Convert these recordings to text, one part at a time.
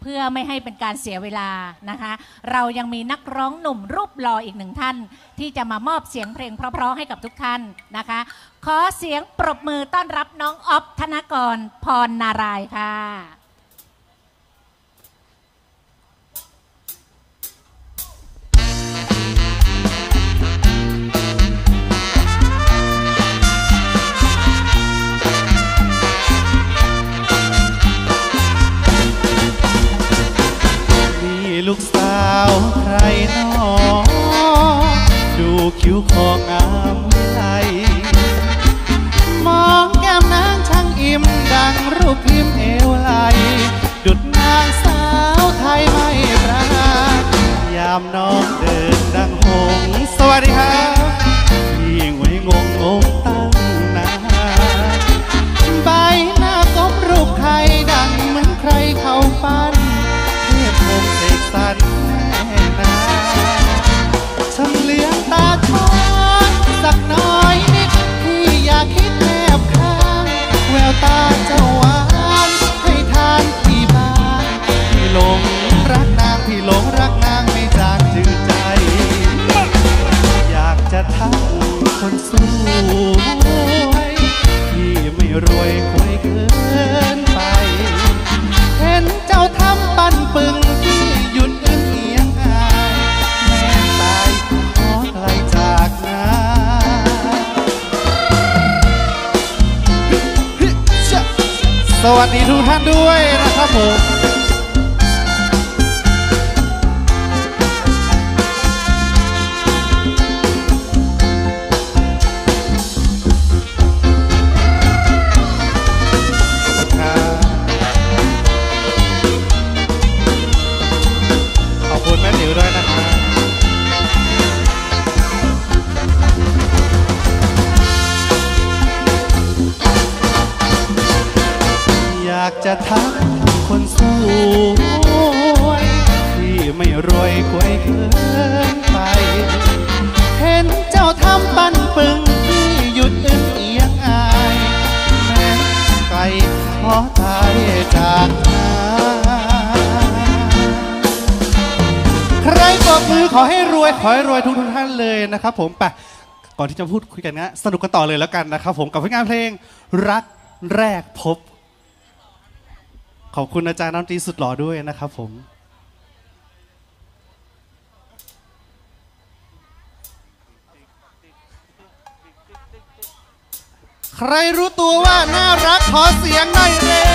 เพื่อไม่ให้เป็นการเสียเวลานะคะ เรายังมีนักร้องหนุ่มรูปหล่ออีกหนึ่งท่าน ที่จะมามอบเสียงเพลงเพราะๆให้กับทุกท่านนะคะ ขอเสียงปรบมือต้อนรับน้องออฟธนกรพรนารายค่ะ วยที่ไม่รวยควยเกินไป เห็นเจ้าทำปั้นปึงที่หยุดอื้อนเอียงอายแม่ตายขอไกลจากนาสวัสดีทุกท่านด้วยนะครับผม จะทักคนสวยที่ไม่รวยควยเกินไป เห็นเจ้าทำปันปึงที่หยุดอึ้งเอียงอายแม้ไกลขอตายจากนาใครปรบมือขอให้รวยขอให้รวยทุกทุกท่านเลยนะครับผมไปก่อนที่จะพูดคุยกันนะสนุกกันต่อเลยแล้วกันนะครับผมกับผลงานเพลงรักแรกพบ ขอบคุณอาจารย์น้ำตรีสุดหล่อด้วยนะครับผมใครรู้ตัวว่าน่ารักขอเสียงหน่อยเร็ว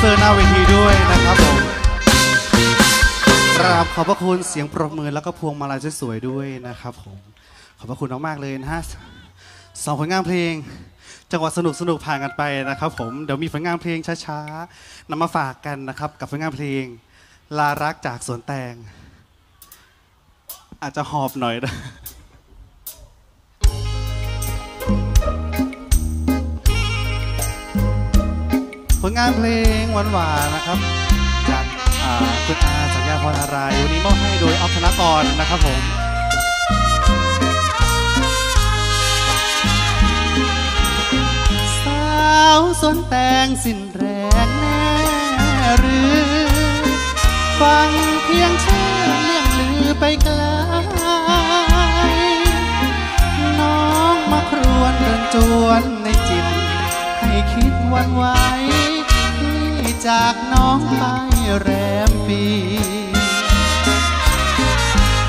เซอร์หน้าเวทีด้วยนะครับผมกราบขอบพระคุณเสียงปรบมือแล้วก็พวงมาลัยสวยๆด้วยนะครับผมขอบพระคุณมากๆเลยนะฮะสองผลงานเพลง จังหวะสนุกสนุกผ่านกันไปนะครับ ผมเดี๋ยวมีผลงานเพลงช้าๆนำมาฝากกันนะครับ กับผลงานเพลง ลารักจากสวนแตง อาจจะหอบหน่อยนะ ลงานเพลงหวานๆนะครับจากคุณอาสัญญาพรนารายวันนี้มอบให้โดยออฟธนกรนะครับผมสาวสวนแตงสิ้นแรงแน่หรือ ฟังเพียงชื่อเลี่ยงลือไปไกลน้องมาครวนเดินจวนในจิตให้คิดหวันไหว จากน้องไปแรมปี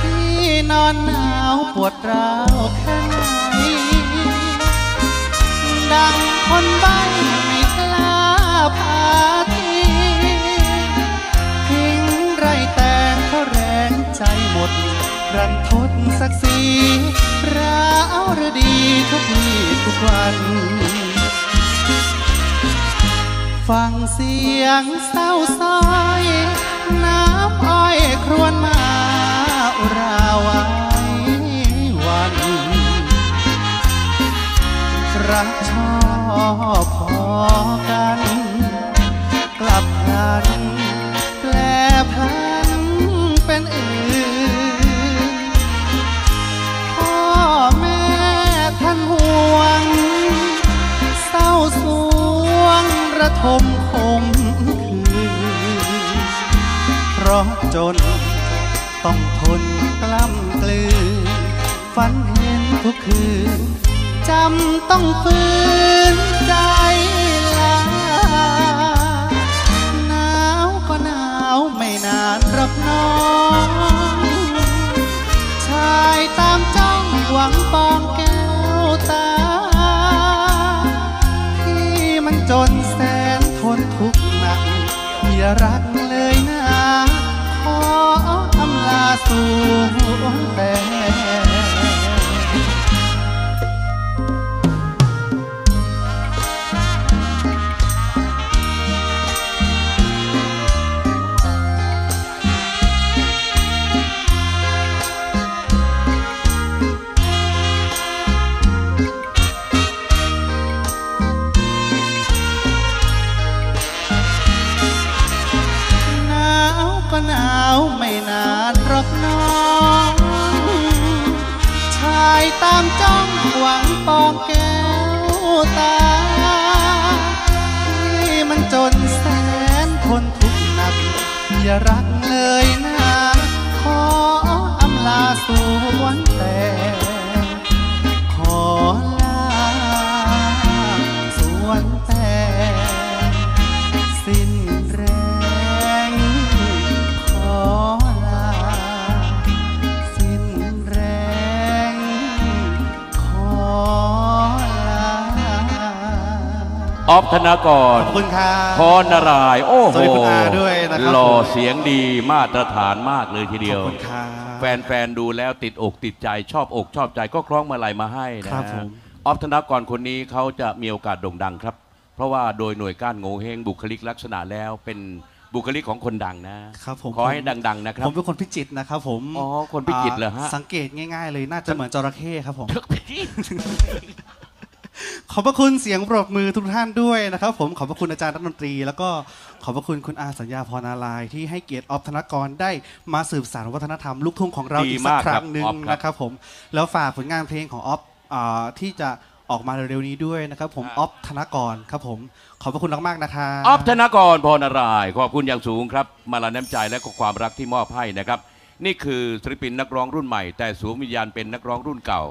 ที่นอนหนาวปวดร้าวแค่ไหนดังคนใบ้ไม่กล้าพาทีทิ้งไรแต่งเขาแรงใจหมด รันทดศักดิ์ศรีร้าวระดีทุกวี่ทุกวัน ฟังเสียงเศร้าซ้อย น้ำอ้อยครวนมาอุราไว้วันรักชอบพอกัน กลับกัน ทมคมคืนเพราะจนต้องทนกล้ำกลืนฝันเห็นทุกคืนจำต้องฝืนใจลาหนาวก็หนาวไม่นานรอกน้อง อย่ารักเลยนะ ขออำลาสู่แต่ ตามจ้องหวังปองแก้วตาที่มันจนแสนทนทุกข์หนักอย่ารักเลยนะ ธนากรขอบคุณครับพรนารายณ์โอ้สโหวัสดีคุณอาด้วยนะครับหล่อผมเสียงดีมาตรฐานมากเลยทีเดียวขอบคุณครับแฟนๆดูแล้วติดอกติดใจชอบอกชอบใจก็คล้องมาลัยมาให้นะครับผมออฟธนากรคนนี้เขาจะมีโอกาสโด่งดังครับ เพราะว่าโดยหน่วยก้านโงเฮงบุคลิกลักษณะแล้วเป็นบุคลิกของคนดังนะครับผมขอให้ดัง ๆ นะครับ ผมเป็นคนพิจิตรนะครับผมอ๋อคนพิจิตรเหรอฮะาสังเกตง่าย ๆ เลยน่าจะเหมือนจระเข้ครับผมข อบพระคุณเสียงปรบมือทุกท่านด้วยนะครับ ผมขอบพระคุณอาจารย์รัฐมนตรี แล้วก็ขอบพระคุณคุณอาสัญญาพรนารายณ์ที่ให้เกียรติออฟธนกรได้มาสืบสานวัฒนธรรมลูกทุ่งของเราดีอีกสักมากครั้งหนึ่งครับออฟครับ นะครับผมแล้วฝากผลงานเพลงของออฟอ่าที่จะออกมาเร็วๆนี้ด้วยนะครับ ผมครับออฟธนกรครับผมขอบพระคุณมากๆนะครับออฟธนากรพรนารายณ์ขอบคุณอย่างสูงครับ มาลาน้ำใจและก็ความรักที่มอบให้นะครับ นี่คือศิลปินนักร้องรุ่นใหม่ แต่สวมวิญญาณเป็นนักร้องรุ่นเก่า